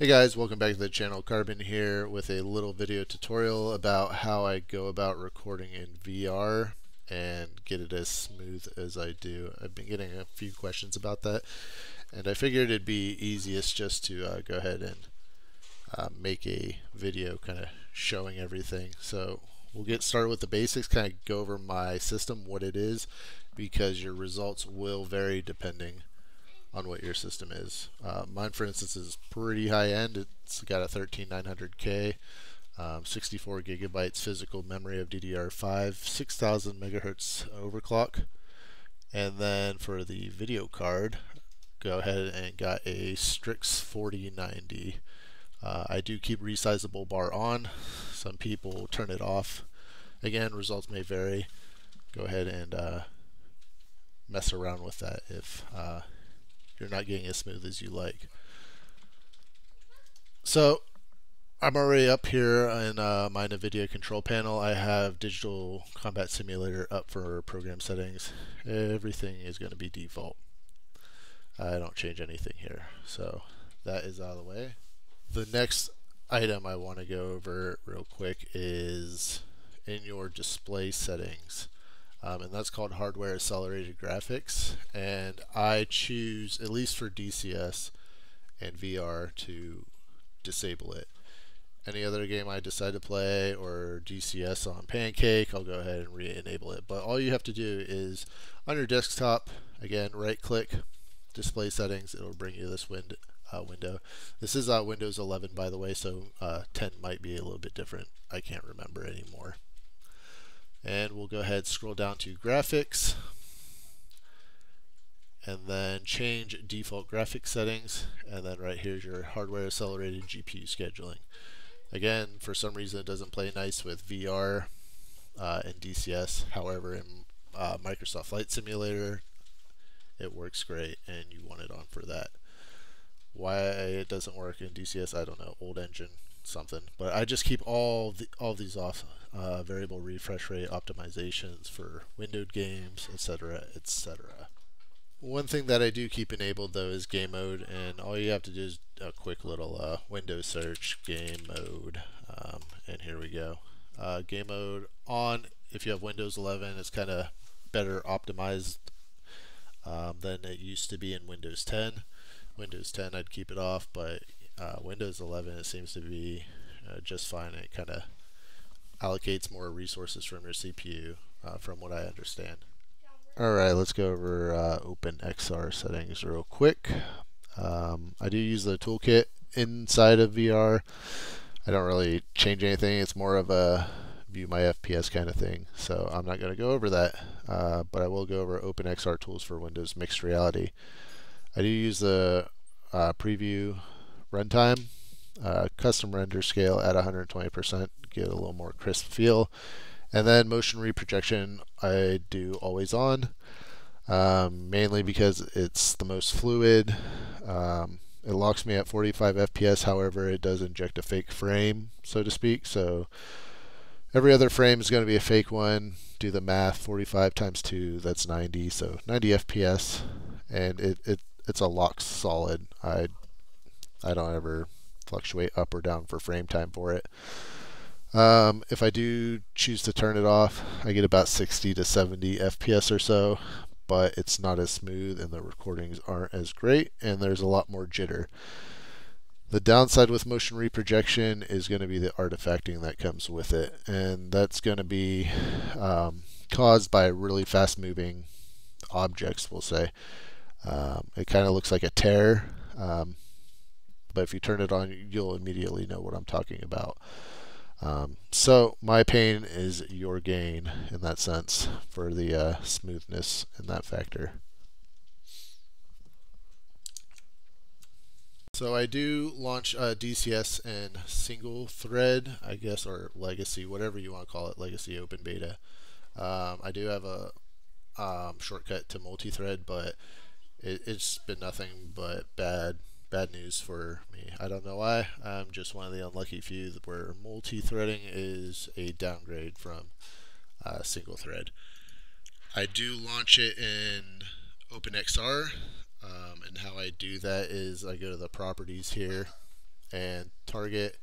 Hey guys, welcome back to the channel. Carbon here with a little video tutorial about how I go about recording in VR and get it as smooth as I do. I've been getting a few questions about that and I figured it'd be easiest just to uh, go ahead and uh, make a video kind of showing everything. So we'll get started with the basics, kind of go over my system, what it is, because your results will vary depending on what your system is. Uh, mine, for instance, is pretty high end. It's got a 13900K, um, 64 gigabytes physical memory of DDR5, 6000 megahertz overclock. And then for the video card, go ahead and got a Strix 4090. Uh, I do keep resizable bar on. Some people turn it off. Again, results may vary. Go ahead and uh, mess around with that if uh, you're not getting as smooth as you like. So I'm already up here in uh, my NVIDIA control panel. I have Digital Combat Simulator up for program settings. Everything is going to be default. I don't change anything here. So that is out of the way. The next item I want to go over real quick is in your display settings um, and that's called hardware accelerated graphics. And I choose at least for DCS and VR to disable it. Any other game I decide to play or DCS on Pancake I'll go ahead and re-enable it. But all you have to do is on your desktop again right click display settings. It'll bring you this wind, uh, window. This is uh, Windows 11 by the way so uh, 10 might be a little bit different. I can't remember anymore and we'll go ahead scroll down to graphics. And then change default graphics settings. And then right here's your hardware accelerated GPU scheduling. Again for some reason it doesn't play nice with VR uh, and DCS however in uh, Microsoft Flight Simulator it works great and you want it on for that. Why it doesn't work in DCS I don't know. Old engine something but I just keep all the, all these off uh, variable refresh rate optimizations for windowed games, etc., etc. One thing that I do keep enabled though is game mode, and all you have to do is a quick little uh, window search, game mode, um, and here we go. Uh, game mode on if you have Windows 11, it's kind of better optimized um, than it used to be in Windows 10. Windows 10, I'd keep it off, but uh, Windows 11, it seems to be uh, just fine. It kind of allocates more resources from your CPU, uh, from what I understand. Alright, let's go over uh, OpenXR settings real quick. Um, I do use the toolkit inside of VR. I don't really change anything. It's more of a view my FPS kind of thing. So I'm not going to go over that, uh, but I will go over OpenXR tools for Windows Mixed Reality. I do use the uh, preview runtime, uh, custom render scale at 120% get a little more crisp feel. And then motion reprojection I do always on, um, mainly because it's the most fluid. Um, it locks me at 45 FPS, however, it does inject a fake frame, so to speak. So every other frame is going to be a fake one. Do the math 45 times 2, that's 90, so 90 FPS. And it, it it's a lock solid. I, I don't ever fluctuate up or down for frame time for it. Um, if I do choose to turn it off, I get about 60 to 70 FPS or so, but it's not as smooth and the recordings aren't as great, and there's a lot more jitter. The downside with motion reprojection is going to be the artifacting that comes with it, and that's going to be um, caused by really fast moving objects, we'll say. Um, it kind of looks like a tear, um, but if you turn it on, you'll immediately know what I'm talking about. Um, so my pain is your gain in that sense for the uh, smoothness in that factor. So I do launch uh, DCS in single thread, I guess, or legacy, whatever you want to call it, legacy open beta. Um, I do have a um, shortcut to multi-thread, but it, it's been nothing but bad bad news for me. I don't know why. I'm just one of the unlucky few where multi-threading is a downgrade from uh, single thread. I do launch it in OpenXR, um, and how I do that is I go to the properties here, and target,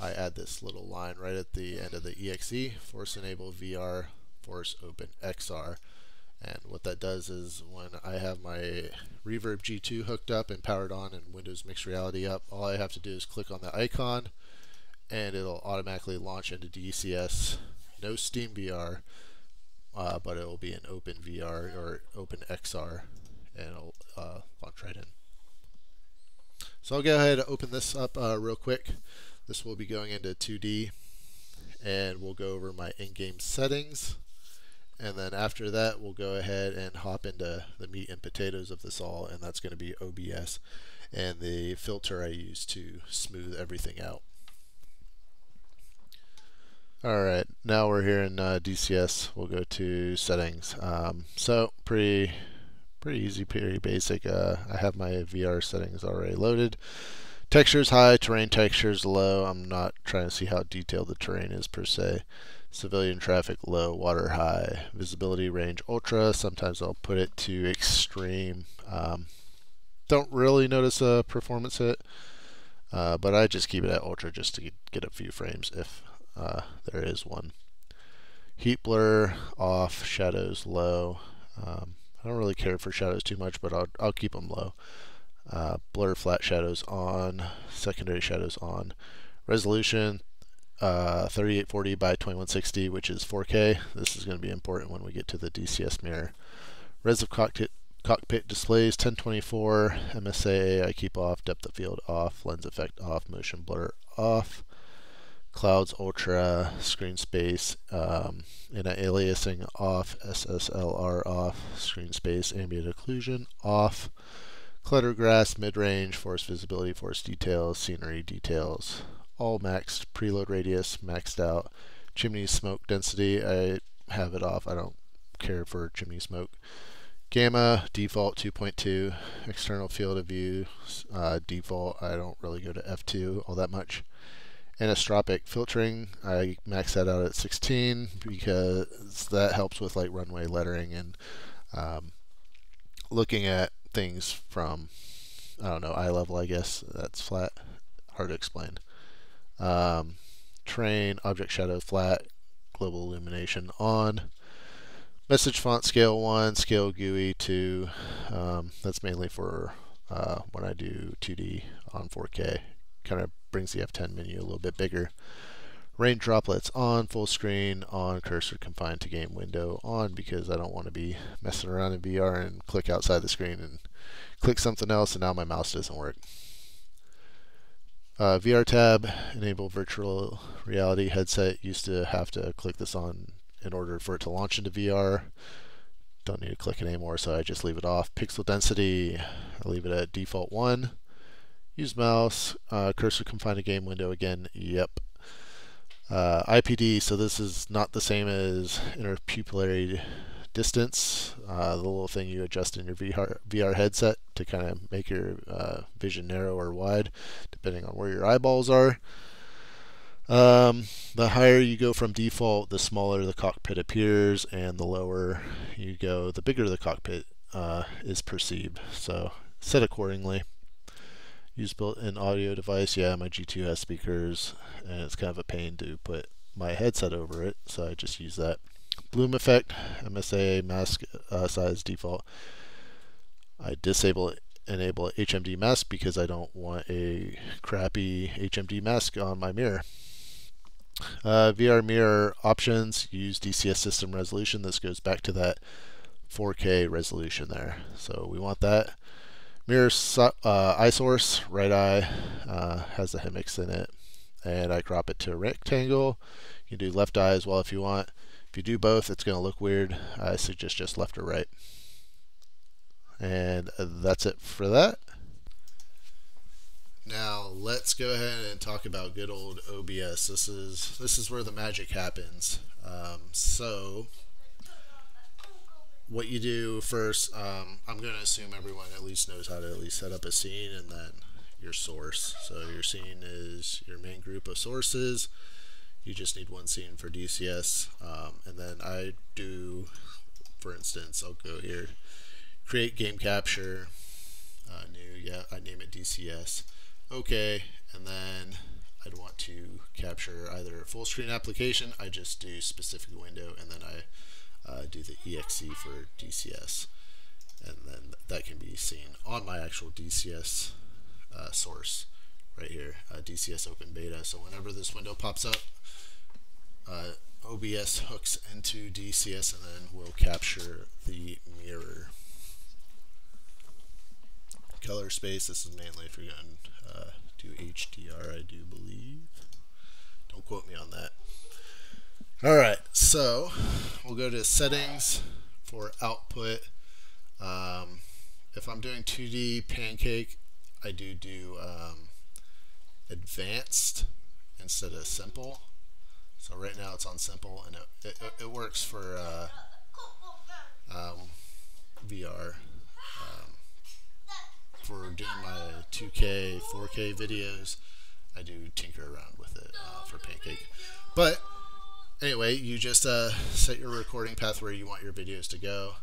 I add this little line right at the end of the exe, force enable VR, force open XR. And what that does is when I have my Reverb G2 hooked up and powered on and Windows Mixed Reality up, all I have to do is click on the icon and it'll automatically launch into DCS. No Steam VR, uh, but it will be an Open VR or Open XR and it'll uh, launch right in. So I'll go ahead and open this up uh, real quick. This will be going into 2D and we'll go over my in-game settings and then after that we'll go ahead and hop into the meat and potatoes of this all and that's going to be OBS and the filter I use to smooth everything out. Alright, now we're here in uh, DCS. We'll go to settings. Um, so, pretty pretty easy, pretty basic. Uh, I have my VR settings already loaded. Textures high, terrain textures low. I'm not trying to see how detailed the terrain is per se. Civilian traffic low, water high, visibility range ultra. Sometimes I'll put it to extreme. Um, don't really notice a performance hit, uh, but I just keep it at ultra just to get, a few frames if uh, there is one. Heat blur off, shadows low. Um, I don't really care for shadows too much, but I'll, I'll keep them low. Uh, blur flat shadows on, secondary shadows on. Resolution uh, 3840 by 2160, which is 4K. This is going to be important when we get to the DCS mirror. Res of cockpit, cockpit displays 1024, MSA I keep off, depth of field off, lens effect off, motion blur off. Clouds Ultra, screen space, um, and aliasing off, SSLR off, screen space, ambient occlusion off, clutter grass, mid-range, force visibility, force details, scenery details, all maxed, preload radius maxed out, chimney smoke density, I have it off, I don't care for chimney smoke. Gamma, default 2.2, external field of view, uh, default, I don't really go to F2 all that much anisotropic filtering. I max that out at 16 because that helps with like runway lettering and um, looking at things from I don't know eye level. I guess that's flat. Hard to explain. Um, terrain object shadow flat. Global illumination on. Message font scale 1, scale GUI 2. Um, that's mainly for uh, when I do 2D on 4K. Kind of brings the F10 menu a little bit bigger. Rain droplets on, full screen, on, cursor confined to game window, on because I don't want to be messing around in VR and click outside the screen and click something else and now my mouse doesn't work. Uh, VR tab, enable virtual reality headset. Used to have to click this on in order for it to launch into VR. Don't need to click it anymore, so I just leave it off. Pixel density, I leave it at default 1. Use mouse, uh, cursor confined to game window again, yep. Uh, IPD, so this is not the same as interpupillary distance, uh, the little thing you adjust in your VR, VR headset to kind of make your uh, vision narrow or wide, depending on where your eyeballs are. Um, the higher you go from default, the smaller the cockpit appears, and the lower you go, the bigger the cockpit uh, is perceived. So set accordingly. Use built-in audio device. Yeah, my G2 has speakers, and it's kind of a pain to put my headset over it, so I just use that. Bloom effect, MSA mask uh, size default. I disable enable HMD mask because I don't want a crappy HMD mask on my mirror. Uh, VR mirror options use DCS system resolution. This goes back to that 4K resolution there. So we want that. Mirror uh, eye source, right eye, uh, has the HMX in it. And I crop it to rectangle. You can do left eye as well if you want. If you do both, it's going to look weird. I suggest just left or right. And that's it for that. Now let's go ahead and talk about good old OBS. This is this is where the magic happens. Um, so what you do first, um, I'm going to assume everyone at least knows how to at least set up a scene and then your source. So your scene is your main group of sources. You just need one scene for DCS. Um, and then I do, for instance, I'll go here, create game capture, uh, new, yeah, I name it DCS. Okay, and then I'd want to capture either a full screen application, I just do specific window, and then I uh, do the exe for DCS. And then that can be seen on my actual DCS uh, source right here, uh, DCS Open Beta. So whenever this window pops up, uh, OBS hooks into DCS and then we'll capture the mirror. Color space, this is mainly if you're going to uh, do HDR, I do believe. Don't quote me on that. Alright, so we'll go to settings for output. Um, if I'm doing 2D pancake, I do do um, advanced instead of simple. So right now it's on simple, and it, it, it works for uh, um, VR. Um, for doing my 2K, 4K videos, I do tinker around with it uh, for Pancake. But anyway, you just uh, set your recording path where you want your videos to go.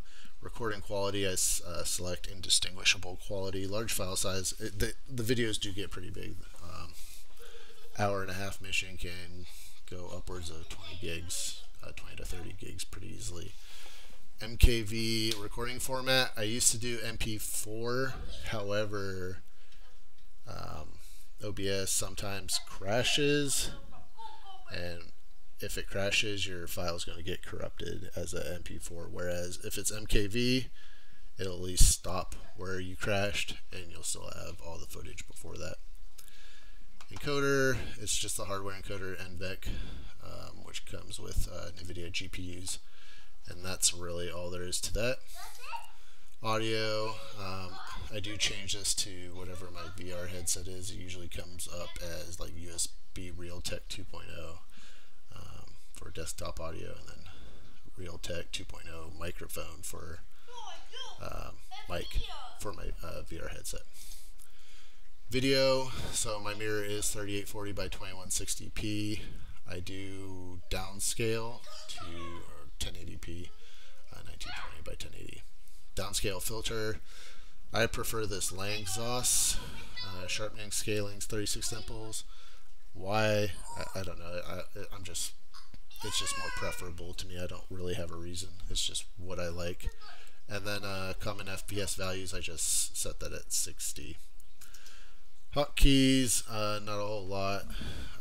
Recording quality, I uh, select indistinguishable quality, large file size. It, the, the videos do get pretty big. Hour and a half mission can go upwards of 20 gigs, uh, 20 to 30 gigs pretty easily. MKV recording format, I used to do MP4, however, um, OBS sometimes crashes, and if it crashes, your file is going to get corrupted as a MP4. Whereas if it's MKV, it'll at least stop where you crashed, and you'll still have all the footage before that encoder. It's just the hardware encoder NVENC, um, which comes with uh, NVIDIA GPUs. And that's really all there is to that. Audio, um, I do change this to whatever my VR headset is. It usually comes up as like USB Realtek 2.0 um, for desktop audio, and then Realtek 2.0 microphone for um, mic for my uh, VR headset. Video, so my mirror is 3840 by 2160p. I do downscale to 1080p, uh, 1920 by 1080. Downscale filter, I prefer this Lanczos, uh, sharpening scalings, 36 dimples. Why? I, I don't know. I, I'm just, it's just more preferable to me. I don't really have a reason. It's just what I like. And then uh, common FPS values, I just set that at 60. Hotkeys, uh, not a whole lot.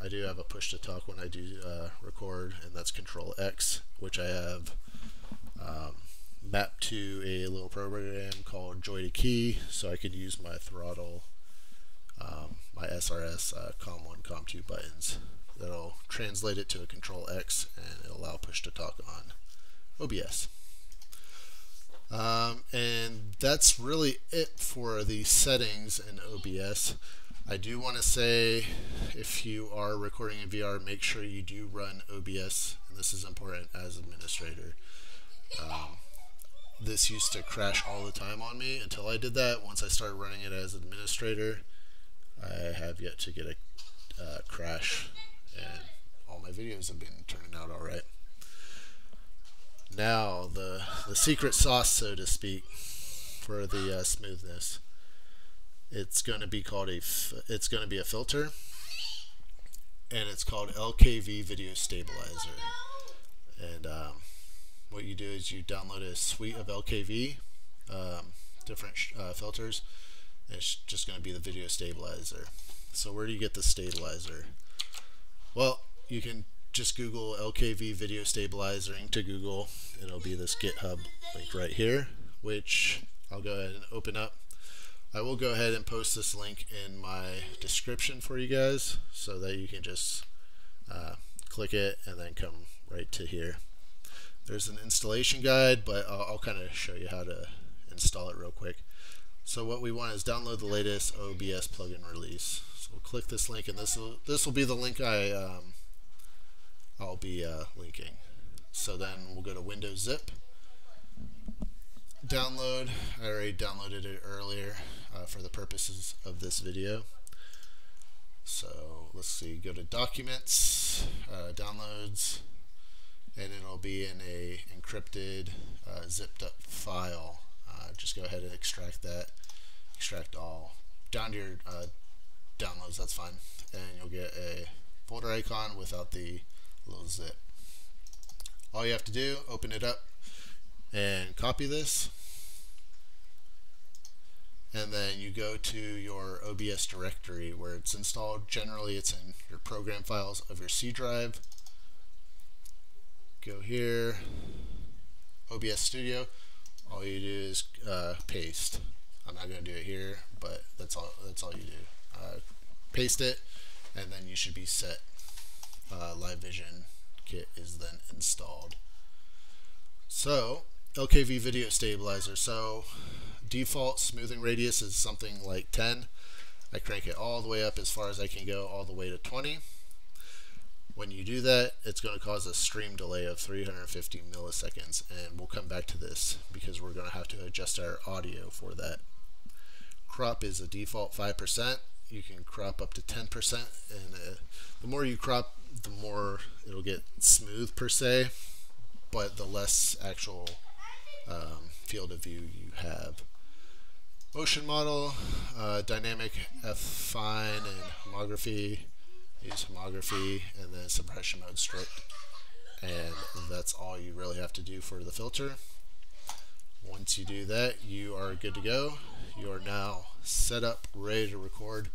I do have a push to talk when I do uh, record, and that's Control X, which I have um, mapped to a little program called JoyToKey, so I could use my throttle, um, my SRS uh, COM1, COM2 buttons. That'll translate it to a Control X, and it'll allow push to talk on OBS. Um, and that's really it for the settings in OBS. I do want to say if you are recording in VR, make sure you do run OBS, and this is important as administrator. Um, this used to crash all the time on me until I did that. Once I started running it as administrator, I have yet to get a uh, crash, and all my videos have been turning out all right. Now, the, the secret sauce, so to speak, for the uh, smoothness it's going to be called a it's going to be a filter and it's called LKV video stabilizer. And um, what you do is you download a suite of LKV um, different uh, filters it's just going to be the video stabilizer. So where do you get the stabilizer? Well you can just Google LKV video stabilizer to Google. And it'll be this GitHub link right here which I'll go ahead and open up I will go ahead and post this link in my description for you guys so that you can just uh, click it and then come right to here. There's an installation guide, but I'll, I'll kind of show you how to install it real quick. So what we want is download the latest OBS plugin release. So we'll click this link, and this will this will be the link I um, I'll be uh, linking. So then we'll go to Windows Zip, download. I already downloaded it earlier uh, for the purposes of this video. So let's see, go to Documents, uh, Downloads, and it'll be in a encrypted, uh, zipped up file. Uh, just go ahead and extract that, extract all. Down to your uh, downloads, that's fine. And you'll get a folder icon without the little zip. All you have to do, open it up and copy this. And then you go to your OBS directory where it's installed. Generally, it's in your program files of your C drive. Go here, OBS Studio. All you do is uh, paste. I'm not going to do it here, but that's all. That's all you do. Uh, paste it, and then you should be set. Uh, Live Vision kit is then installed. So LKV video stabilizer. So default smoothing radius is something like 10. I crank it all the way up as far as I can go, all the way to 20. When you do that, it's going to cause a stream delay of 350 milliseconds, and we'll come back to this because we're going to have to adjust our audio for that. Crop is a default 5%. You can crop up to 10%, and uh, the more you crop, the more it'll get smooth per se, but the less actual um, field of view you have. Motion model, uh, dynamic affine and homography use homography and then suppression mode strict and that's all you really have to do for the filter. Once you do that you are good to go. You are now set up ready to record.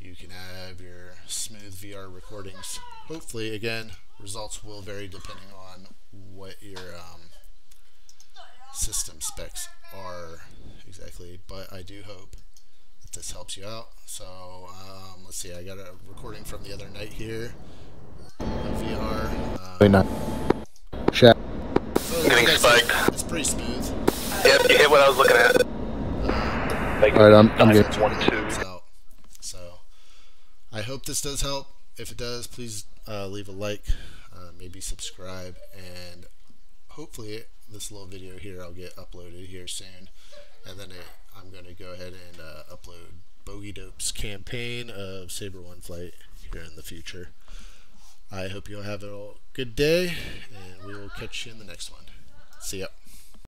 You can have your smooth VR recordings. Hopefully again results will vary depending on what your um, system specs are exactly but I do hope that this helps you out. So um, let's see, I got a recording from the other night here. VR. Um, Wait, not. Chat. so Getting it's- spiked. It's pretty smooth. Yep, you hit what I was looking at. Alright, I'm, I'm good. One, two. out. So I hope this does help. If it does, please uh, leave a like, uh, maybe subscribe, and hopefully this little video here I'll get uploaded here soon. And then it, I'm going to go ahead and uh, upload Bogey Dope's campaign of Saber One Flight here in the future. I hope you all have a good day, and we will catch you in the next one. See ya.